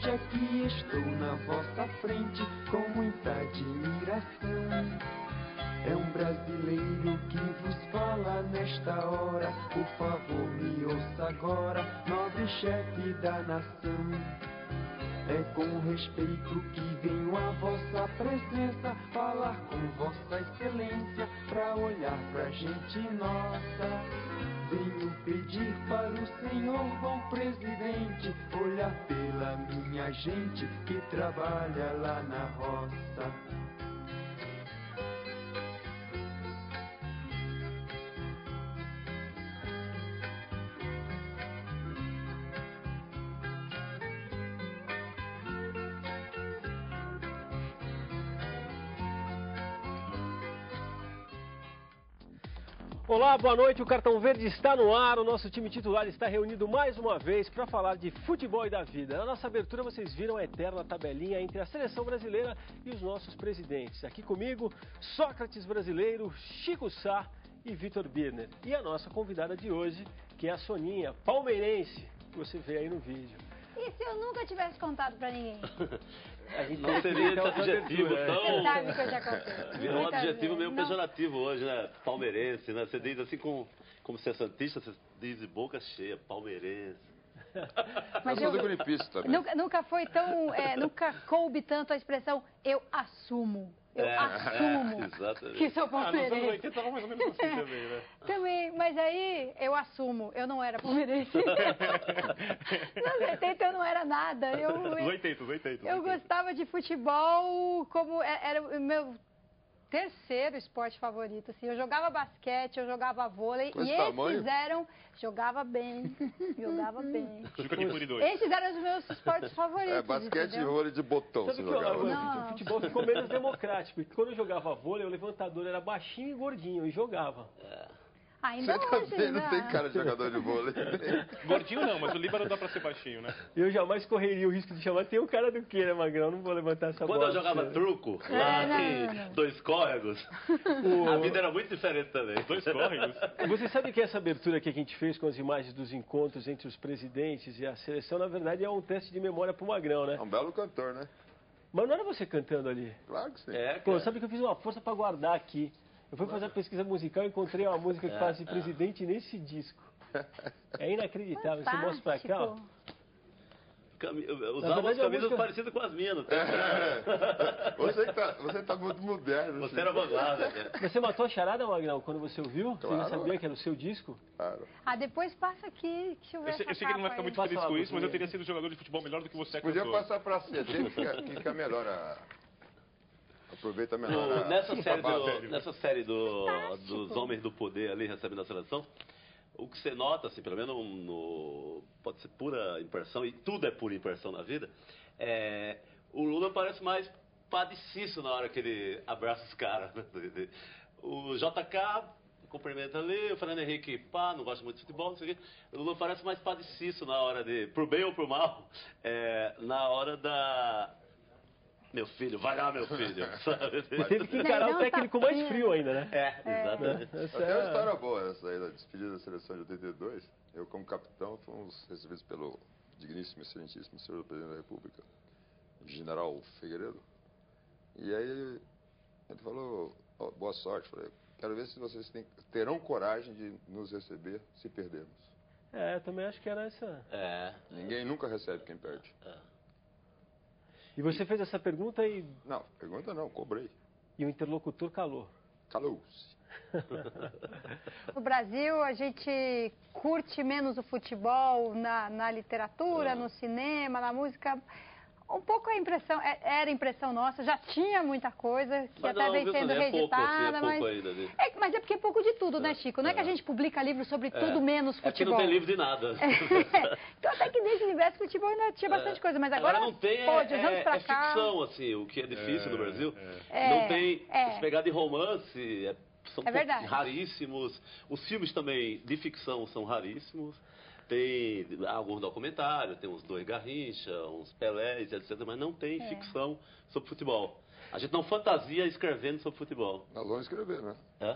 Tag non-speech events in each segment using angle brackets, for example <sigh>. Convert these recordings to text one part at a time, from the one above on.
Presidente, aqui estou na vossa frente com muita admiração. É um brasileiro que vos fala nesta hora. Por favor, me ouça agora, nobre chefe da nação. É com respeito que venho à vossa presença falar com vossa excelência pra olhar pra gente nossa. Venho pedir para o senhor, bom presidente, olhar pela minha gente que trabalha lá na roça. Olá, boa noite. O Cartão Verde está no ar. O nosso time titular está reunido mais uma vez para falar de futebol e da vida. Na nossa abertura, vocês viram a eterna tabelinha entre a seleção brasileira e os nossos presidentes. Aqui comigo, Sócrates brasileiro, Chico Sá e Vitor Birner. E a nossa convidada de hoje, que é a Soninha, palmeirense, que você vê aí no vídeo. E se eu nunca tivesse contado pra ninguém? <laughs> Não seria esse adjetivo né? tão. Você sabe que eu já contei. Virou um adjetivo meio Não. pejorativo hoje, né? Palmeirense, né? Você diz assim com, como se é santista, você diz de boca cheia, palmeirense. <laughs> Mas eu eu- também. Nunca, nunca foi tão. é, nunca coube tanto a expressão eu assumo. Eu É, assumo <laughs> é, que sou Ah, nos anos palmeirense. 80 tava mais ou menos assim também, né? <laughs> Também, mas aí eu assumo, eu não era palmeirense. <laughs> Nos 80 eu não era nada. Eu, Os 80, os 80. eu gostava de futebol como é- era o meu terceiro esporte favorito. Assim. Eu jogava basquete, eu jogava vôlei Com e esse esses tamanho? eram. Jogava bem, <laughs> jogava bem. Esses eram os meus esportes <laughs> favoritos. É, basquete e vôlei de botão Sabe se que o, jogava. Não. o futebol ficou menos democrático. Porque quando eu jogava vôlei, o levantador era baixinho e gordinho e jogava. Ainda Você hoje, também não né? tem cara de jogador de vôlei. <laughs> Gordinho não, mas o Líbano dá pra ser baixinho, né? Eu jamais correria o risco de chamar. Tem um cara do que, né, Magrão? Não vou levantar essa Quando bola. eu jogava você. truco, É, lá não, em dois córregos, a vida era muito diferente também. Dois córregos. Você sabe que essa abertura que a gente fez com as imagens dos encontros entre os presidentes e a seleção, na verdade, é um teste de memória pro Magrão, né? É um belo cantor, né? Mas não era você cantando ali. Claro que sim. É, Pô, sabe que eu fiz uma força pra guardar aqui. Eu fui fazer a pesquisa musical e encontrei uma música que fala assim, presidente nesse disco. É inacreditável. Você mostra pra cá, ó. Na Usava verdade, é uma camisas música- parecidas com as minhas, não tem? Você tá, você tá muito moderno. Você assim. era vanguarda, cara. Você matou a charada, Magrão, quando você ouviu? Você já Claro. sabia que era o seu disco? Claro. Ah, depois passa aqui, deixa eu ver Eu sei, eu sei que ele não vai ficar muito feliz com isso, mas eu teria sido jogador de futebol melhor do que você é Podia cantor. passar pra que fica, que fica melhor a... Aproveita melhor No- a... nessa, série do, nessa série do- dos homens do poder ali recebendo a seleção, o que você nota, assim, pelo menos no, pode ser pura impressão, e tudo é pura impressão na vida, é, o Lula parece mais padre Cício na hora que ele abraça os caras. né? O JK cumprimenta ali, o Fernando Henrique, pá, não gosta muito de futebol, não sei o quê. O Lula parece mais padre Cício na hora de, pro bem ou pro mal, é, na hora da... Meu filho, vai lá, meu filho. <laughs> sabe? Teve que encarar Não, o não, técnico tá mais frio. frio ainda, né? É, exatamente. Essa Até uma é- história boa essa aí da despedida da seleção de 82. Eu, como capitão, fomos recebidos pelo digníssimo, excelentíssimo senhor presidente da República, general Figueiredo. E aí ele falou, "Ó, boa sorte. Falei, quero ver se vocês têm- terão coragem de nos receber se perdermos. É, eu também acho que era essa. É. Ninguém nunca recebe quem perde. E você fez essa pergunta e, Não, pergunta não, cobrei. e o interlocutor calou. Calou-se. <laughs> No Brasil, a gente curte menos o futebol na, na literatura, no cinema, na música. Um pouco a impressão, é- era impressão nossa, já tinha muita coisa que Mas até não, vem sendo Sônia, é pouco, assim, é reeditada, mas. ainda, viu? É, mas é porque é pouco de tudo, né, Chico? Não é que a gente publica livros sobre tudo menos É que futebol. não tem livro de nada. <laughs> então até que nesse universo futebol ainda tinha bastante coisa, mas agora, não tem, pô, é, de anos é, pra é cá. ficção, assim, o que é difícil no Brasil. É, não tem, é. se pegar de romance, é, são É raríssimos. Os filmes também de ficção são raríssimos. Tem alguns documentários, tem uns dois Garrincha, uns Pelés, etc. Mas não tem É. ficção sobre futebol. A gente não fantasia escrevendo sobre futebol. Nós vamos escrever, né? É?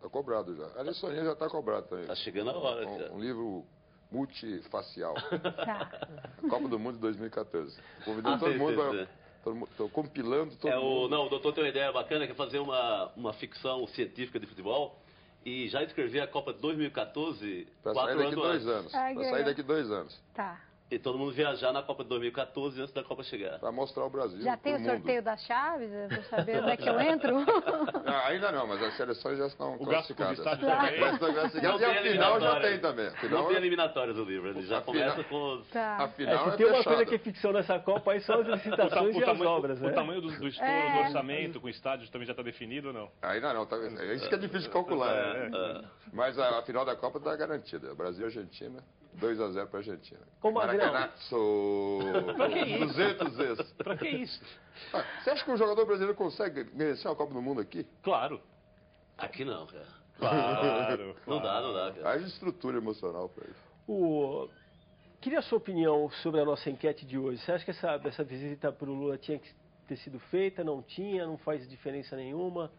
Tá cobrado já. Aliás, Soninha já tá cobrado também. Tá chegando a hora, Um, um livro multifacial. <laughs> Tá. A Copa do Mundo de 2014. Convidando Ah, todo sim, mundo sim, tô compilando todo É o, mundo. não, o doutor tem uma ideia bacana que é fazer uma, uma ficção científica de futebol e já escrever a Copa de 2014 Para quatro sair daqui anos dois antes. anos. Ah, Para sair daqui dois anos. Tá. E todo mundo viajar na Copa de 2014 antes da Copa chegar. Para mostrar o Brasil. Já tem o pro mundo. sorteio das chaves? Vou saber onde é que eu <laughs> entro? Ah, ainda não, mas as seleções já estão O gasto classificadas. estádios Tá. também. Não e a final já tem também. A Não final, tem eliminatórias do livro, ele já A começa final- com os... a Tá. É, final é, se tem uma coisa que é ficção nessa Copa, aí são as <laughs> O, ta- licitações o e as tamanho, obras, o né? tamanho do, do estouro É. do orçamento com estádios também já está definido ou não? Ainda não, tá, é isso que é difícil de calcular. É, né? é. Mas a, a final da Copa está garantida. Brasil e Argentina, 2x0 para a Argentina. Magrão. Maracanazo, <laughs> Pra que isso? 200 vezes. Pra que isso? Ah, Você acha que um jogador brasileiro consegue vencer uma Copa do Mundo aqui? Claro. Aqui não, cara. Claro. <laughs> Não dá, não dá, cara. Haja estrutura emocional para isso. O... Queria a sua opinião sobre a nossa enquete de hoje. Você acha que essa, essa visita para o Lula tinha que ter sido feita? Não tinha? Não faz diferença nenhuma?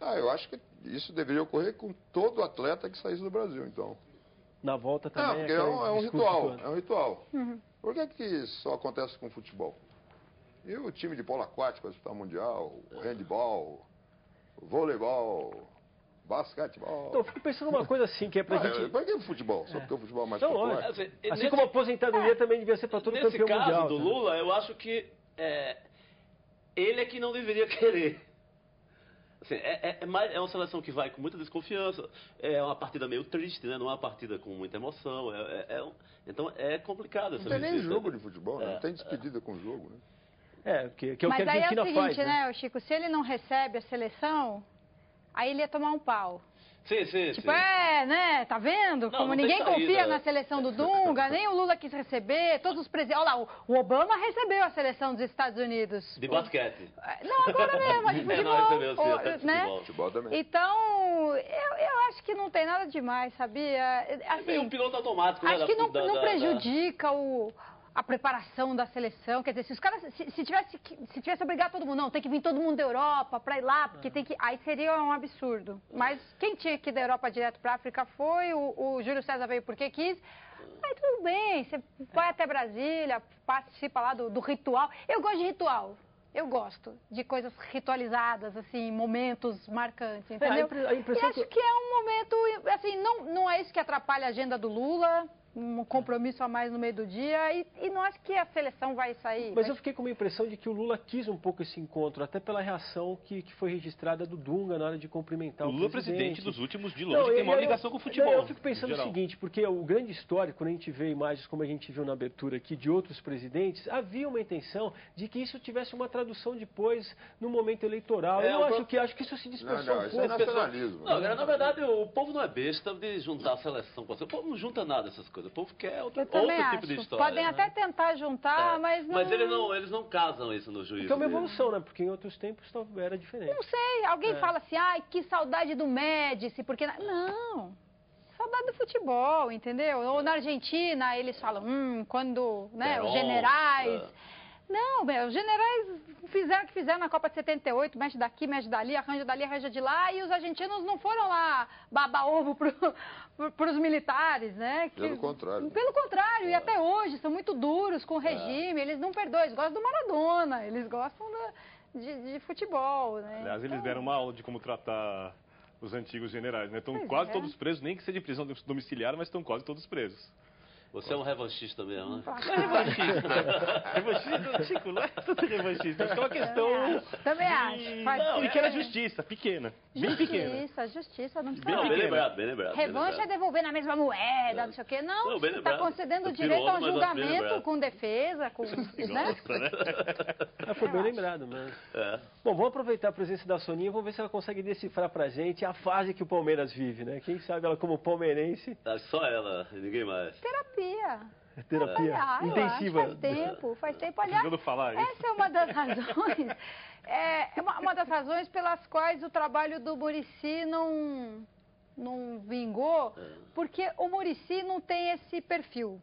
Ah, eu acho que isso deveria ocorrer com todo atleta que saísse do Brasil, então. Na volta também? porque é aquele um, é um ritual, todo. é um ritual. Por que, que só acontece com futebol? E o time de polo aquático, a disputar mundial, o handball, o voleibol, basquetebol. Então, eu fico pensando uma coisa assim, que é pra Ah, gente... Por que o futebol? Só porque o futebol é mais Não, popular? Assim, Assim nesse- como a aposentadoria também devia ser para todo Nesse campeão caso mundial. do tá? Lula, eu acho que é, ele é que não deveria <laughs> querer. Assim, é, é- é mais- é uma seleção que vai com muita desconfiança. É uma partida meio triste, né? Não é uma partida com muita emoção. É, é- é um- então é complicado essa Não tem nem jogo de futebol, né? É, não tem despedida com jogo, né? É, que, que é o que Mas a aí é o Argentina seguinte, faz, né? né, Chico? Se ele não recebe a seleção, aí ele ia tomar um pau. Sim, sim, Tipo, sim. é, né? Tá vendo? Não, Como não ninguém saída. confia na seleção do Dunga, nem o Lula quis receber, todos os presidentes. Olha lá, o- Obama recebeu a seleção dos Estados Unidos. De basquete. Não, agora mesmo, a <laughs> de É, futebol. não, recebeu, sim, o- até de né? futebol. Futebol também. Então, eu, eu acho que não tem nada demais, sabia? Tem um Assim, piloto automático, né? acho da- que não, da- não da- prejudica o, a preparação da seleção. Quer dizer, se os caras, se, se tivesse, que- se tivesse obrigado todo mundo, não, tem que vir todo mundo da Europa para ir lá, porque tem que. Aí seria um absurdo. Mas quem tinha que ir da Europa direto para África foi, o, o Júlio César veio porque quis. Aí tudo bem, você vai até Brasília, participa lá do, do ritual. Eu gosto de ritual. Eu gosto de coisas ritualizadas, assim, momentos marcantes, É, a entendeu? impre- a impressão e acho que- que é um momento, assim, não, não é isso que atrapalha a agenda do Lula, um compromisso a mais no meio do dia, e, e não acho que a seleção vai sair. Mas vai- eu fiquei com uma impressão de que o Lula quis um pouco esse encontro, até pela reação que, que foi registrada do Dunga na hora de cumprimentar O o, Lula é presidente presidente dos últimos de Não, longe, eu- tem maior eu- ligação com o não, futebol. eu fico pensando o seguinte, porque o grande histórico, quando a gente vê imagens como a gente viu na abertura aqui de outros presidentes, havia uma intenção de que isso tivesse uma tradução depois no momento eleitoral. É, eu acho pro- que acho que isso se Não, dispersou não, um isso é pouco. nacionalismo. Não, cara, na verdade, o povo não é besta de juntar a seleção com a seleção. O povo não junta nada dessas coisas. O povo quer outro, outro acho. tipo de história. Podem né? até tentar juntar, É. mas não... Mas eles não, eles não casam isso no juízo. Que é uma deles. evolução, né? Porque em outros tempos era diferente. Não sei, alguém É. fala assim, ai, que saudade do Médici, porque... Não, saudade do futebol, entendeu? Ou na Argentina, eles falam, hum, quando né, os generais... é. Não, meu, os generais fizeram o que fizeram na Copa de 78, mexe daqui, mexe dali, arranja dali, arranja de lá, e os argentinos não foram lá babar ovo para os militares, né? Que- Pelo contrário. Pelo contrário, e até hoje são muito duros com o regime, eles não perdoam, eles gostam do Maradona, eles gostam da- de, de futebol, né? Aliás, eles Então, deram uma aula de como tratar os antigos generais, né? Estão Pois quase é. todos presos, nem que seja de prisão domiciliar, mas estão quase todos presos. Você é um revanchista mesmo, né? revanchista, <laughs> Chico, não é tudo revanchista. Acho que é uma questão. Também acho. de Faz- pequena justiça, pequena. Bem pequena. Justiça, justiça, não Bem precisa. Não, bem pequena. lembrado, bem lembrado. bem Revanche é devolver na mesma moeda, não sei o quê. Não, Não, bem está lembrado. concedendo direito mas bem julgamento com defesa, com. <laughs> né? Gosta, né? <laughs> Ah, foi bem lembrado mesmo. É. Bom, vamos aproveitar a presença da Soninha e vamos ver se ela consegue decifrar pra gente a fase que o Palmeiras vive, né? Quem sabe ela como palmeirense, Tá, Só ela, e ninguém mais. Terapia. Terapia Ah, eu intensiva. acho, faz tempo, faz tempo. Aliás, essa é uma das razões. <laughs> É é uma, uma das razões pelas quais o trabalho do Murici não, não vingou, porque o Murici não tem esse perfil.